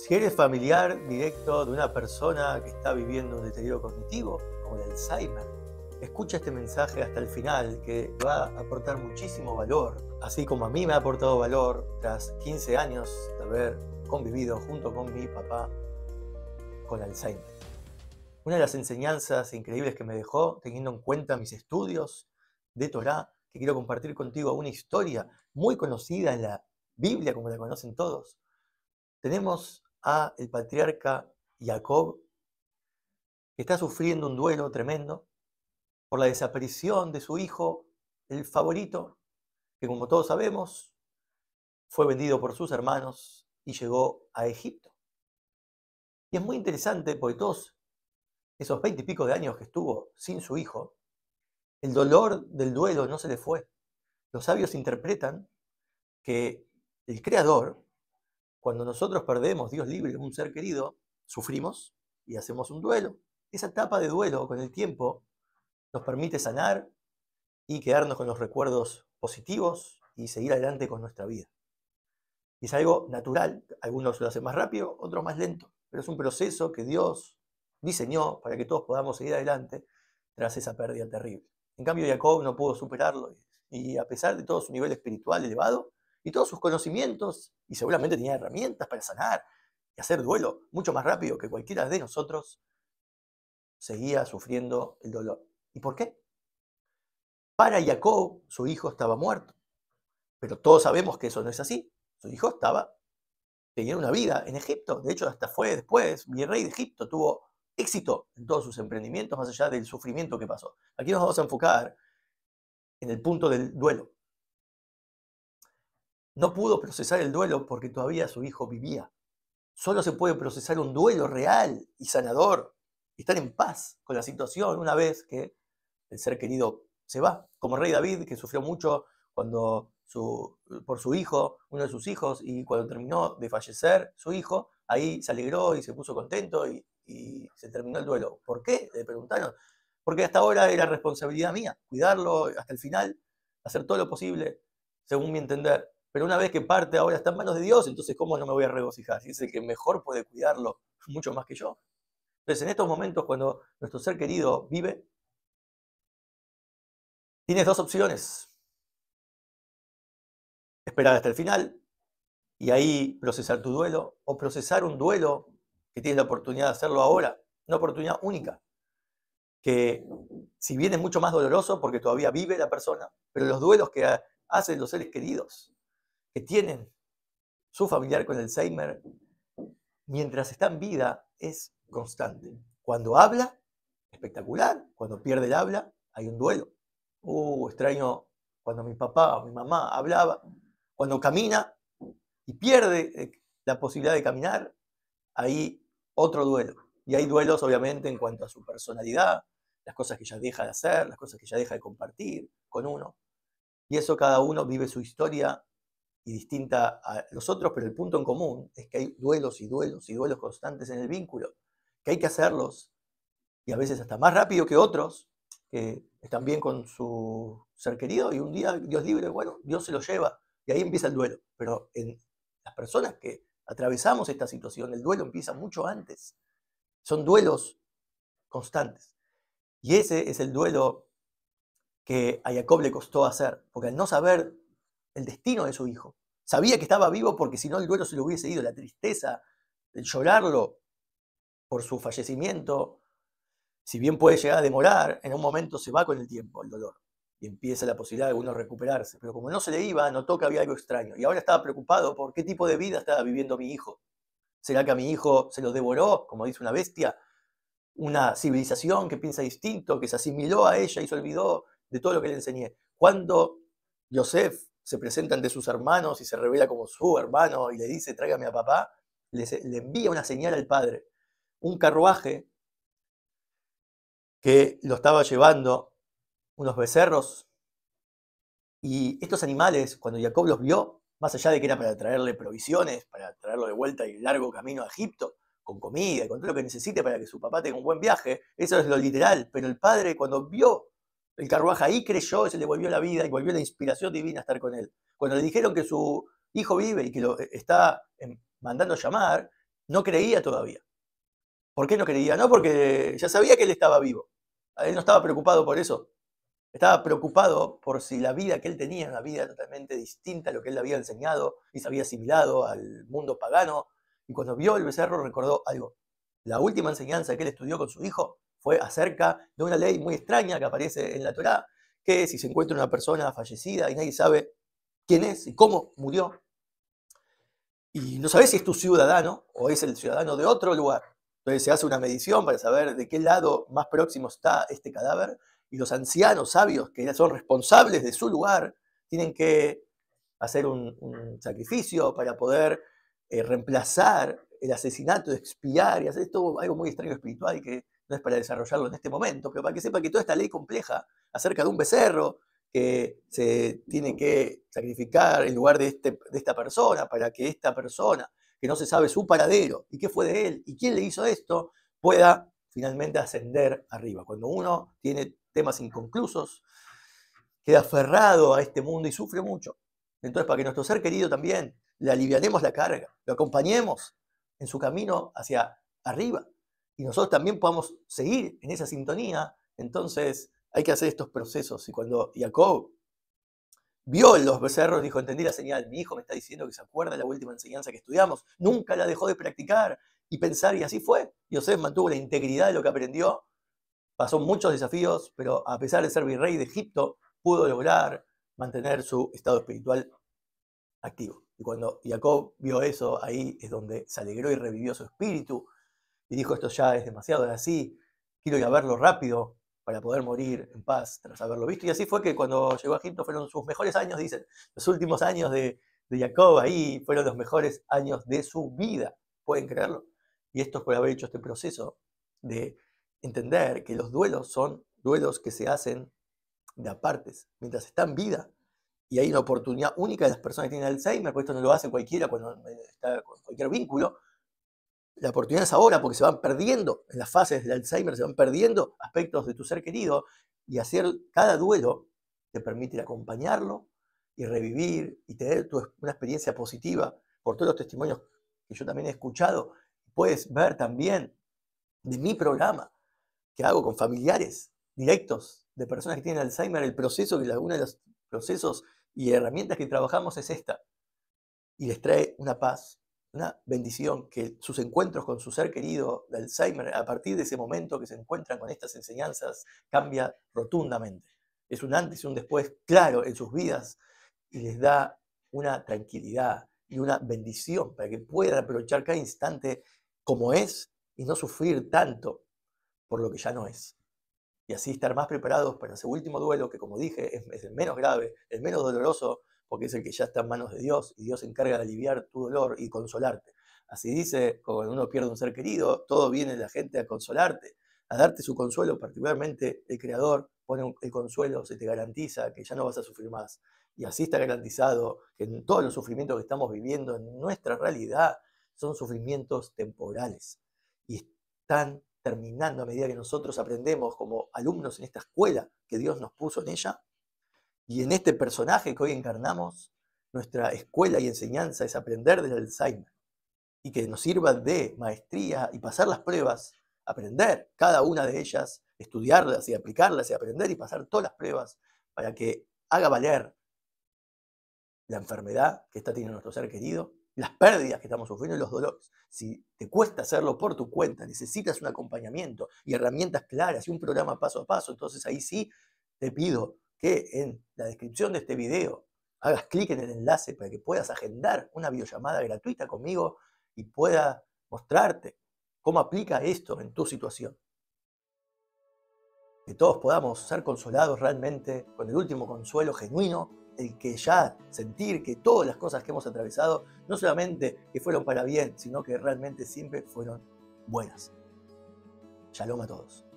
Si eres familiar directo de una persona que está viviendo un deterioro cognitivo, como el Alzheimer, escucha este mensaje hasta el final que va a aportar muchísimo valor, así como a mí me ha aportado valor tras 15 años de haber convivido junto con mi papá con Alzheimer. Una de las enseñanzas increíbles que me dejó, teniendo en cuenta mis estudios de Torah, que quiero compartir contigo una historia muy conocida en la Biblia, como la conocen todos. Tenemos a el patriarca Jacob, que está sufriendo un duelo tremendo por la desaparición de su hijo, el favorito, que como todos sabemos, fue vendido por sus hermanos y llegó a Egipto. Y es muy interesante porque todos esos veinte y pico de años que estuvo sin su hijo, el dolor del duelo no se le fue. Los sabios interpretan que el Creador cuando nosotros perdemos, Dios libre, un ser querido, sufrimos y hacemos un duelo. Esa etapa de duelo con el tiempo nos permite sanar y quedarnos con los recuerdos positivos y seguir adelante con nuestra vida. Es algo natural, algunos lo hacen más rápido, otros más lento, pero es un proceso que Dios diseñó para que todos podamos seguir adelante tras esa pérdida terrible. En cambio, Jacob no pudo superarlo y a pesar de todo su nivel espiritual elevado, y todos sus conocimientos, y seguramente tenía herramientas para sanar y hacer duelo mucho más rápido que cualquiera de nosotros, seguía sufriendo el dolor. ¿Y por qué? Para Jacob, su hijo estaba muerto. Pero todos sabemos que eso no es así. Su hijo estaba, tenía una vida en Egipto. De hecho, hasta fue después rey de Egipto. Tuvo éxito en todos sus emprendimientos, más allá del sufrimiento que pasó. Aquí nos vamos a enfocar en el punto del duelo. No pudo procesar el duelo porque todavía su hijo vivía. Solo se puede procesar un duelo real y sanador estar en paz con la situación una vez que el ser querido se va. Como rey David, que sufrió mucho cuando por su hijo, uno de sus hijos, y cuando terminó de fallecer su hijo, ahí se alegró y se puso contento y, y se terminó el duelo. ¿Por qué? Le preguntaron. Porque hasta ahora era responsabilidad mía, cuidarlo hasta el final, hacer todo lo posible, según mi entender, pero una vez que parte ahora está en manos de Dios, entonces ¿cómo no me voy a regocijar? Si es el que mejor puede cuidarlo, mucho más que yo. Entonces en estos momentos cuando nuestro ser querido vive, tienes dos opciones. Esperar hasta el final y ahí procesar tu duelo o procesar un duelo que tienes la oportunidad de hacerlo ahora, una oportunidad única, que si bien es mucho más doloroso porque todavía vive la persona, pero los duelos que hacen los seres queridos que tienen su familiar con Alzheimer, mientras está en vida, es constante. Cuando habla, espectacular. Cuando pierde el habla, hay un duelo. Uh, extraño cuando mi papá o mi mamá hablaba. Cuando camina y pierde eh, la posibilidad de caminar, hay otro duelo. Y hay duelos, obviamente, en cuanto a su personalidad, las cosas que ya deja de hacer, las cosas que ya deja de compartir con uno. Y eso cada uno vive su historia y distinta a los otros, pero el punto en común es que hay duelos y duelos y duelos constantes en el vínculo, que hay que hacerlos, y a veces hasta más rápido que otros, que están bien con su ser querido, y un día Dios libre, bueno, Dios se lo lleva, y ahí empieza el duelo. Pero en las personas que atravesamos esta situación, el duelo empieza mucho antes. Son duelos constantes. Y ese es el duelo que a Jacob le costó hacer, porque al no saber el destino de su hijo. Sabía que estaba vivo porque si no el duelo se lo hubiese ido, la tristeza, el llorarlo por su fallecimiento, si bien puede llegar a demorar, en un momento se va con el tiempo el dolor y empieza la posibilidad de uno recuperarse. Pero como no se le iba, notó que había algo extraño y ahora estaba preocupado por qué tipo de vida estaba viviendo mi hijo. ¿Será que a mi hijo se lo devoró, como dice una bestia? Una civilización que piensa distinto, que se asimiló a ella y se olvidó de todo lo que le enseñé. Cuando Joseph se presenta ante sus hermanos y se revela como su hermano y le dice, tráigame a papá, le, envía una señal al padre, un carruaje que lo estaba llevando unos becerros. Y estos animales, cuando Jacob los vio, más allá de que era para traerle provisiones, para traerlo de vuelta y largo camino a Egipto, con comida con todo lo que necesite para que su papá tenga un buen viaje, eso es lo literal. Pero el padre, cuando vio el carruaje ahí creyó, se le volvió la vida y volvió la inspiración divina a estar con él. Cuando le dijeron que su hijo vive y que lo eh, está em, mandando llamar, No creía todavía. ¿Por qué no creía? No, porque ya sabía que él estaba vivo. Él no estaba preocupado por eso. Estaba preocupado por si la vida que él tenía era una vida totalmente distinta a lo que él había enseñado y se había asimilado al mundo pagano. Y cuando vio el becerro recordó algo. La última enseñanza que él estudió con su hijo fue acerca de una ley muy extraña que aparece en la Torá, que si se encuentra una persona fallecida y nadie sabe quién es y cómo murió, y no sabes si es tu ciudadano o es el ciudadano de otro lugar. Entonces se hace una medición para saber de qué lado más próximo está este cadáver y los ancianos sabios que son responsables de su lugar tienen que hacer un, sacrificio para poder eh, reemplazar el asesinato, expiar y hacer esto algo muy extraño espiritual que no es para desarrollarlo en este momento, pero para que sepa que toda esta ley compleja acerca de un becerro que se tiene que sacrificar en lugar de, este, de esta persona para que esta persona, que no se sabe su paradero y qué fue de él y quién le hizo esto, pueda finalmente ascender arriba. Cuando uno tiene temas inconclusos, queda aferrado a este mundo y sufre mucho. Entonces, para que nuestro ser querido también le alivianemos la carga, lo acompañemos en su camino hacia arriba y nosotros también podamos seguir en esa sintonía, entonces hay que hacer estos procesos. Y cuando Jacob vio los becerros, dijo, entendí la señal, mi hijo me está diciendo que se acuerda de la última enseñanza que estudiamos, nunca la dejó de practicar y pensar, y así fue. Yosef mantuvo la integridad de lo que aprendió, pasó muchos desafíos, pero a pesar de ser virrey de Egipto, pudo lograr mantener su estado espiritual activo. Y cuando Jacob vio eso, ahí es donde se alegró y revivió su espíritu y dijo, esto ya es demasiado, de así, quiero ir a verlo rápido para poder morir en paz tras haberlo visto. Y así fue que cuando llegó a Egipto fueron sus mejores años, dicen, los últimos años de, de Jacob ahí fueron los mejores años de su vida, pueden creerlo. Y esto es por haber hecho este proceso de entender que los duelos son duelos que se hacen de apartes, mientras está en vida. Y hay una oportunidad única de las personas que tienen Alzheimer, porque esto no lo hace cualquiera está con cualquier vínculo. La oportunidad es ahora porque se van perdiendo en las fases del Alzheimer, se van perdiendo aspectos de tu ser querido y hacer cada duelo te permite acompañarlo y revivir y tener una experiencia positiva por todos los testimonios que yo también he escuchado. Puedes ver también de mi programa que hago con familiares directos de personas que tienen Alzheimer, el proceso, que uno de los procesos y herramientas que trabajamos es esta. Y les trae una paz, una bendición, que sus encuentros con su ser querido de Alzheimer, a partir de ese momento que se encuentran con estas enseñanzas, cambia rotundamente. Es un antes y un después claro en sus vidas y les da una tranquilidad y una bendición para que puedan aprovechar cada instante como es y no sufrir tanto por lo que ya no es. Y así estar más preparados para ese último duelo, que como dije es, el menos grave, el menos doloroso, porque es el que ya está en manos de Dios y Dios se encarga de aliviar tu dolor y consolarte. Así dice, cuando uno pierde un ser querido, todo viene la gente a consolarte, a darte su consuelo, particularmente el Creador pone el consuelo, se te garantiza que ya no vas a sufrir más. Y así está garantizado que en todos los sufrimientos que estamos viviendo en nuestra realidad son sufrimientos temporales y están terminando a medida que nosotros aprendemos como alumnos en esta escuela que Dios nos puso en ella. Y en este personaje que hoy encarnamos, nuestra escuela y enseñanza es aprender del Alzheimer y que nos sirva de maestría y pasar las pruebas, aprender cada una de ellas, estudiarlas y aplicarlas y aprender y pasar todas las pruebas para que haga valer la enfermedad que está teniendo nuestro ser querido las pérdidas que estamos sufriendo y los dolores. Si te cuesta hacerlo por tu cuenta, necesitas un acompañamiento y herramientas claras y un programa paso a paso, entonces ahí sí te pido que en la descripción de este video hagas clic en el enlace para que puedas agendar una videollamada gratuita conmigo y pueda mostrarte cómo aplica esto en tu situación. Que todos podamos ser consolados realmente con el último consuelo genuino el que ya sentir que todas las cosas que hemos atravesado, no solamente que fueron para bien, sino que realmente siempre fueron buenas. Shalom a todos.